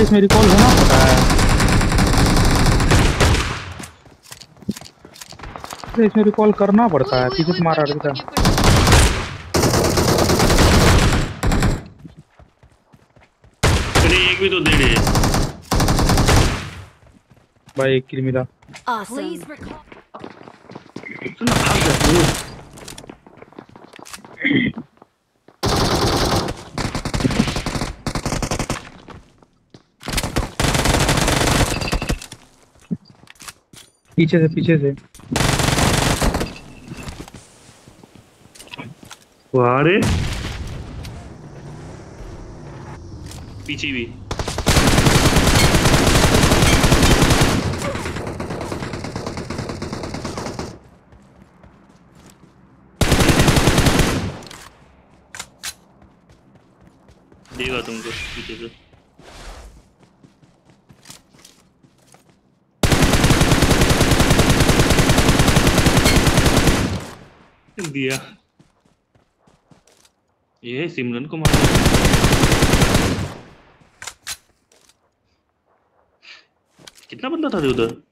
अरे इसमें रिकॉल होना। पड़ता है इसमें रिकॉल करना पड़ता है पीछे उई, से मारा रहता एक भी तो दे रहे भाई एक किल मिला। Awesome. पीछे से पीछे से। वाह रे पीछे भी। देगा तुमको पीछे से। दिया। ये सिमरन को मार कितना बंदा था उधर?